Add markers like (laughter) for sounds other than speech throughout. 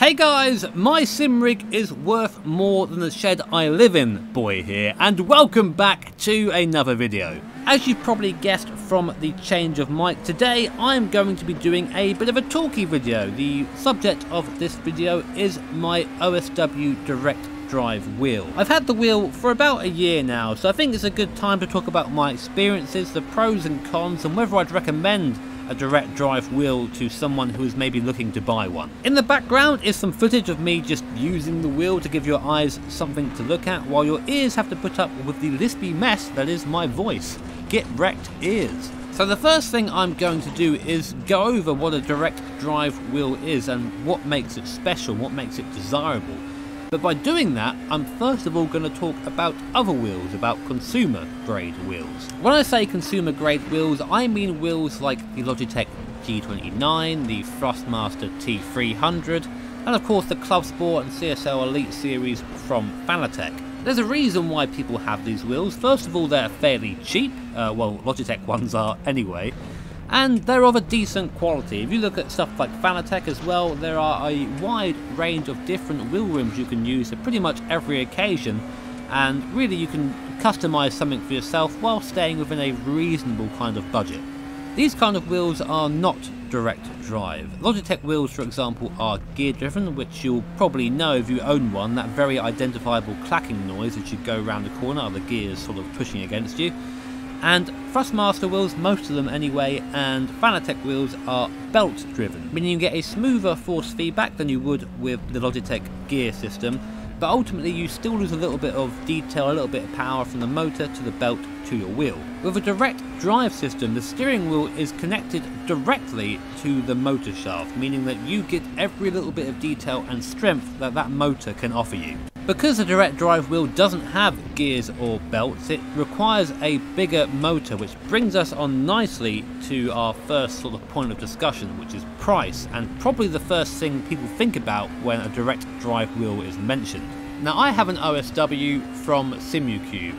Hey guys, my sim rig is worth more than the shed I live in, boy here, and welcome back to another video. As you probably guessed from the change of mic, today I'm going to be doing a bit of a talky video. The subject of this video is my OSW Direct Drive wheel. I've had the wheel for about a year now, so I think it's a good time to talk about my experiences, the pros and cons, and whether I'd recommend a direct drive wheel to someone who is maybe looking to buy one. In the background is some footage of me just using the wheel to give your eyes something to look at while your ears have to put up with the lispy mess that is my voice. Get wrecked ears. So the first thing I'm going to do is go over what a direct drive wheel is and what makes it special, what makes it desirable. But by doing that, I'm first of all going to talk about other wheels, about consumer grade wheels. When I say consumer grade wheels, I mean wheels like the Logitech G29, the Thrustmaster T300, and of course the Club Sport and CSL Elite series from Fanatec. There's a reason why people have these wheels. First of all, they're fairly cheap, uh, well, Logitech (laughs) ones are anyway, and they're of a decent quality. If you look at stuff like Fanatec as well, there are a wide range of different wheel rims you can use for pretty much every occasion, and really you can customize something for yourself while staying within a reasonable kind of budget. These kind of wheels are not direct drive. Logitech wheels, for example, are gear driven, which you'll probably know if you own one, that very identifiable clacking noise as you go around the corner, the gears sort of pushing against you. And Thrustmaster wheels, most of them anyway, and Fanatec wheels are belt driven, meaning you get a smoother force feedback than you would with the Logitech gear system, but ultimately you still lose a little bit of detail, a little bit of power from the motor to the belt to your wheel. With a direct drive system, the steering wheel is connected directly to the motor shaft, meaning that you get every little bit of detail and strength that that motor can offer you. Because the direct drive wheel doesn't have gears or belts, it requires a bigger motor, which brings us on nicely to our first sort of point of discussion, which is price, and probably the first thing people think about when a direct drive wheel is mentioned. Now I have an OSW from Simucube,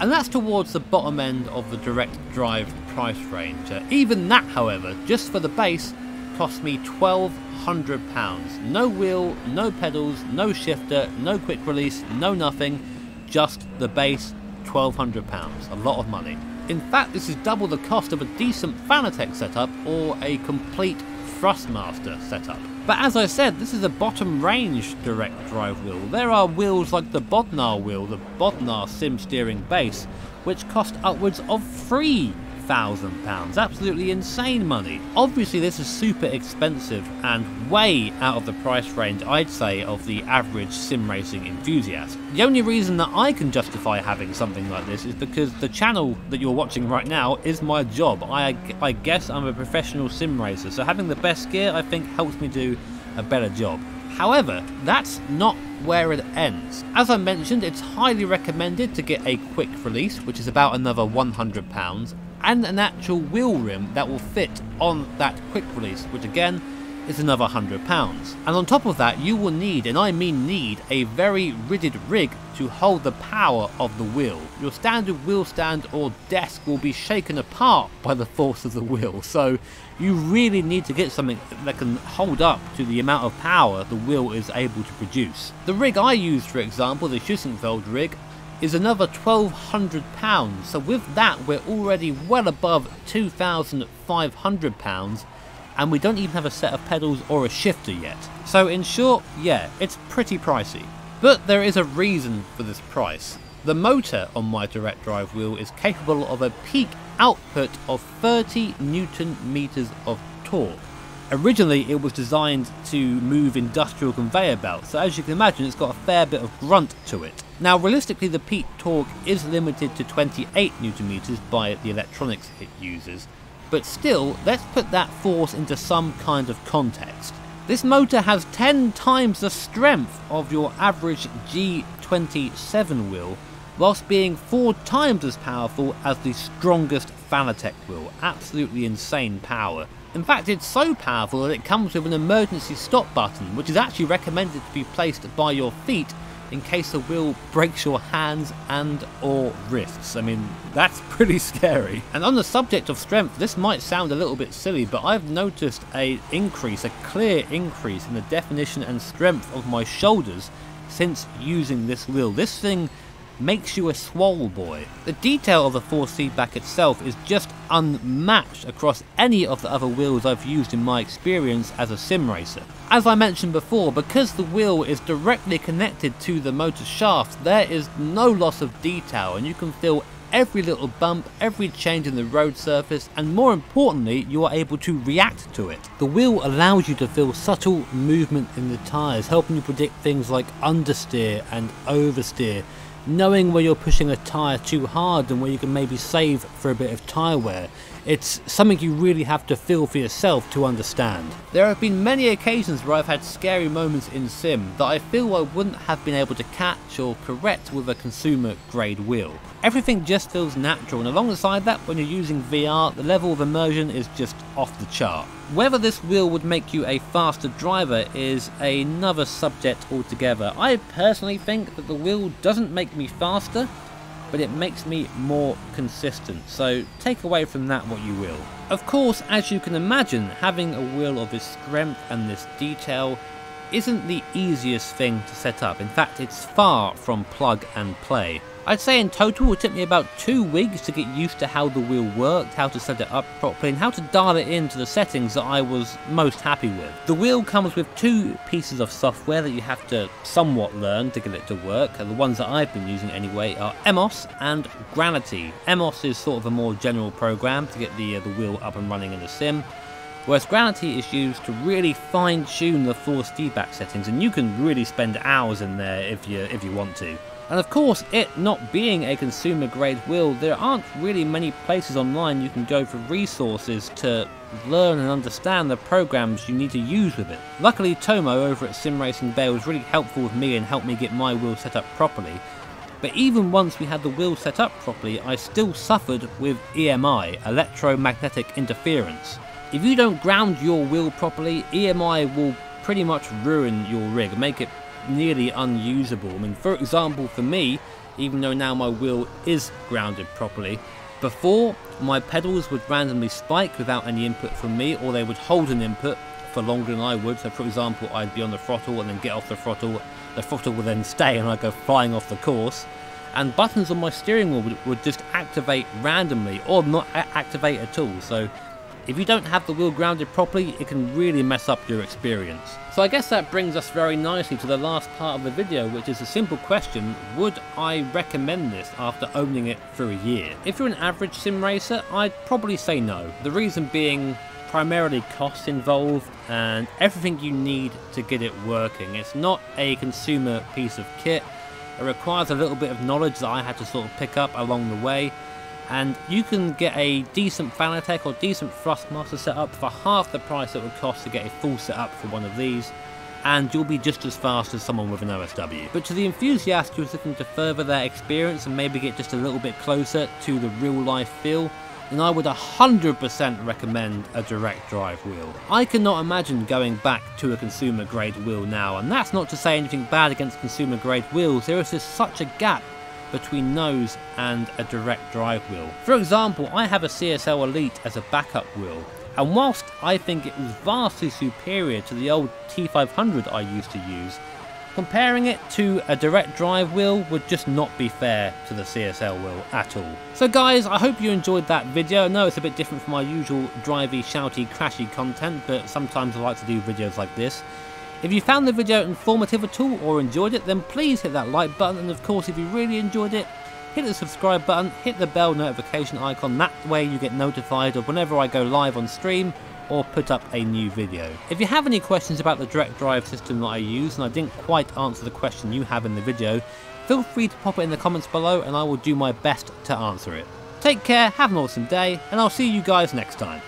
and that's towards the bottom end of the direct drive price range. Uh, even that, however, just for the base, cost me £1,200. No wheel, no pedals, no shifter, no quick release, no nothing, just the base £1,200. A lot of money. In fact, this is double the cost of a decent Fanatec setup or a complete Thrustmaster setup. But as I said, this is a bottom range direct drive wheel. There are wheels like the Bodnar wheel, the Bodnar Sim Steering Base, which cost upwards of three thousand pounds. Absolutely insane money. Obviously this is super expensive and way out of the price range I'd say of the average sim racing enthusiast. The only reason that I can justify having something like this is because the channel that you're watching right now is my job. I, I guess I'm a professional sim racer so having the best gear I think helps me do a better job. However, that's not where it ends. As I mentioned, it's highly recommended to get a quick release, which is about another £100, and an actual wheel rim that will fit on that quick release, which again is another £100. And on top of that, you will need, and I mean need, a very rigid rig to hold the power of the wheel. Your standard wheel stand or desk will be shaken apart by the force of the wheel, so you really need to get something that can hold up to the amount of power the wheel is able to produce. The rig I use, for example, the Heusinkveld rig, is another £1,200. So with that, we're already well above £2,500 and we don't even have a set of pedals or a shifter yet. So in short, yeah, it's pretty pricey. But there is a reason for this price. The motor on my direct drive wheel is capable of a peak output of 30 newton meters of torque. Originally it was designed to move industrial conveyor belts, so as you can imagine it's got a fair bit of grunt to it. Now realistically the peak torque is limited to 28 newton meters by the electronics it uses, but still let's put that force into some kind of context. This motor has 10 times the strength of your average G27 wheel, whilst being 4 times as powerful as the strongest Fanatec wheel. Absolutely insane power. In fact, it's so powerful that it comes with an emergency stop button, which is actually recommended to be placed by your feet in case the wheel breaks your hands and or wrists. I mean, that's (laughs) pretty scary. And on the subject of strength, this might sound a little bit silly, but I've noticed a increase, a clear increase in the definition and strength of my shoulders since using this wheel. This thing makes you a swole boy. The detail of the force feedback itself is just unmatched across any of the other wheels I've used in my experience as a sim racer. As I mentioned before, because the wheel is directly connected to the motor shaft, there is no loss of detail and you can feel every little bump, every change in the road surface, and more importantly, you are able to react to it. The wheel allows you to feel subtle movement in the tyres, helping you predict things like understeer and oversteer, knowing where you're pushing a tyre too hard and where you can maybe save for a bit of tyre wear. It's something you really have to feel for yourself to understand. There have been many occasions where I've had scary moments in Sim that I feel I wouldn't have been able to catch or correct with a consumer grade wheel. Everything just feels natural and alongside that when you're using VR the level of immersion is just off the chart. Whether this wheel would make you a faster driver is another subject altogether. I personally think that the wheel doesn't make me faster, but it makes me more consistent. So take away from that what you will. Of course, as you can imagine, having a wheel of this strength and this detail isn't the easiest thing to set up. In fact, it's far from plug and play. I'd say in total it took me about two weeks to get used to how the wheel worked, how to set it up properly, and how to dial it into the settings that I was most happy with. The wheel comes with two pieces of software that you have to somewhat learn to get it to work, the ones that I've been using anyway are MMos and Granity. MMos is sort of a more general program to get the, uh, the wheel up and running in the sim, whereas Granity is used to really fine tune the force feedback settings, and you can really spend hours in there if you, if you want to. And of course, it not being a consumer grade wheel, there aren't really many places online you can go for resources to learn and understand the programs you need to use with it. Luckily, Tomo over at Sim Racing Bay was really helpful with me and helped me get my wheel set up properly. But even once we had the wheel set up properly, I still suffered with EMI, electromagnetic interference. If you don't ground your wheel properly, EMI will pretty much ruin your rig, make it nearly unusable. I mean, for example, for me, even though now my wheel is grounded properly, before my pedals would randomly spike without any input from me, or they would hold an input for longer than I would. So, for example, I'd be on the throttle and then get off the throttle, the throttle would then stay and I'd go flying off the course. And buttons on my steering wheel would, would just activate randomly or not activate at all. So, if you don't have the wheel grounded properly, it can really mess up your experience. So I guess that brings us very nicely to the last part of the video, which is a simple question, would I recommend this after owning it for a year? If you're an average sim racer, I'd probably say no. The reason being primarily costs involved and everything you need to get it working. It's not a consumer piece of kit. It requires a little bit of knowledge that I had to sort of pick up along the way and you can get a decent Fanatec or decent Thrustmaster setup for half the price it would cost to get a full setup for one of these and you'll be just as fast as someone with an OSW. But to the enthusiast who's looking to further their experience and maybe get just a little bit closer to the real life feel, then I would 100% recommend a direct drive wheel. I cannot imagine going back to a consumer grade wheel now, and that's not to say anything bad against consumer grade wheels, there is just such a gap between those and a direct drive wheel. For example, I have a CSL Elite as a backup wheel, and whilst I think it was vastly superior to the old T500 I used to use, comparing it to a direct drive wheel would just not be fair to the CSL wheel at all. So guys, I hope you enjoyed that video. I know it's a bit different from my usual drivey, shouty, crashy content, but sometimes I like to do videos like this. If you found the video informative at all or enjoyed it, then please hit that like button and of course if you really enjoyed it, hit the subscribe button, hit the bell notification icon, that way you get notified of whenever I go live on stream or put up a new video. If you have any questions about the direct drive system that I use and I didn't quite answer the question you have in the video, feel free to pop it in the comments below and I will do my best to answer it. Take care, have an awesome day, and I'll see you guys next time.